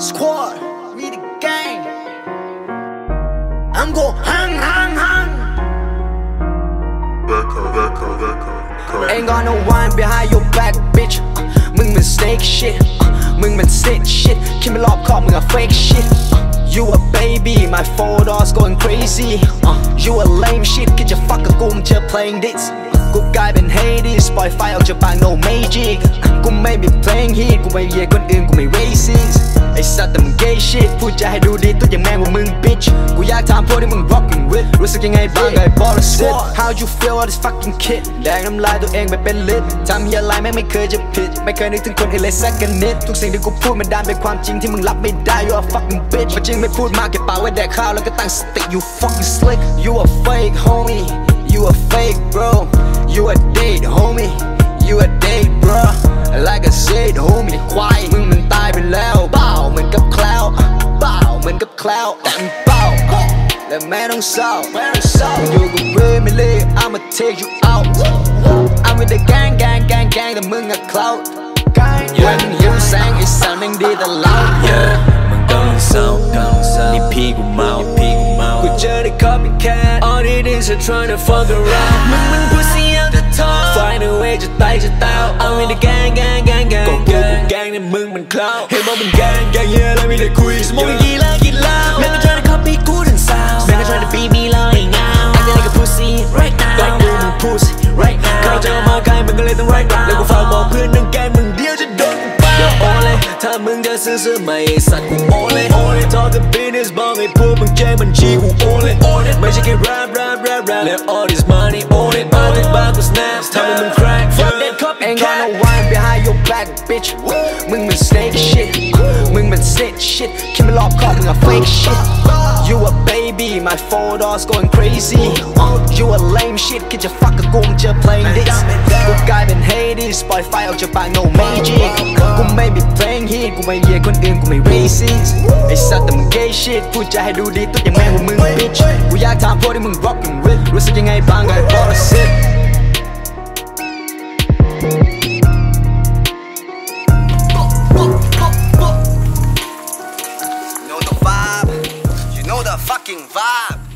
Squad, we the gang. I'm go hang, hang, hang. Ain't got no one behind your back, bitch. Uh, มึงมัน snake shit. Uh, มึงมัน snitch shit. คิดไม่รอบคอบมึงอะ fake shit. Uh, you a baby, my photos going crazy. Uh, you a lame shit. คิดจะ fuck กับกูมึงเจอ playing this. Uh, กูกลายเป็น Hades ปล่อยไฟออกจากปาก no magic กูไม่มี playing heat กูไม่เหยียดคนอื่นกูไม่ racist ไอ้ สัตว์แต่มึง gay shit พูดจาให้ดูดีตัวอย่างแม่งว่ามึง bitch กูอยากถามพวกที่มึง rocking with รู้สึกยังไงบ้างไอ้ ball of shit How you feel all this fucking kid แดงน้ำลายตัวเองไปเป็นลิตทำเฮียอะไรแม่งไม่เคยจะผิด ไม่เคยนึกถึงคนอื่นเลยสักกันนิด ทุกสิ่งที่กูพูดมันดันเป็นความจริงที่มึงรับไม่ได้ you a fucking bitch จริงไม่พูดมากเก็บปากไว้แดกข้าวแล้วก็ตั้งสติ you fucking slick you a fake homie cloud and bow. Let man on soul. You can bring me late, I'ma take you out. I'm with the gang, gang, gang, gang, the moon a cloud. When you sang, it sounding did a loud. Yeah, mình cần sâu, EP của Mao, EP của Mao. Quit dirty copycat, all it is are trying to fuck around. Mình mình pussy out the top, find a way to tay cho tao. I'm with the gang, gang, gang, gang. gang, bố của gang nên mừng mình cloud. Hey, mong mình gang, gang, yeah, let me the quiz. Mỗi ามึงจะซื้อซื้อใหม่ไอ้สัตว์กูโอเลยโอเลย talk the business บอกให้พวกมึงแจ้งบัญชีกูโอเลยโอเลยไม่ใช่แค่ rap rap rap rap แล้ว all this money โอเลยมาถึงบ้านกู snaps ทำให้มึง crack fuck that copy Ain't got no one behind your back bitch มึงมัน snake shit มึงมัน snitch shit คิดไม่รอบคอบมึงอะ fake shit You a baby my photos going crazy You a lame shit คิดจะ fuck กับกูมึงเจอ playing this กูกลายเป็น Hades ปล่อยไฟออกจากปาก no magic กูไม่มี playing heat กูไม่เหยียดคนอื่นกูไม่ racist ไอ้สัตว์แต่มึง gay shit พูดจาให้ดูดีตัวอย่างแม่งว่ามึง bitch กูอยากถามพวกที่มึง rocking with รู้สึกยังไงบ้างไอ้ ball of shit fucking vibe.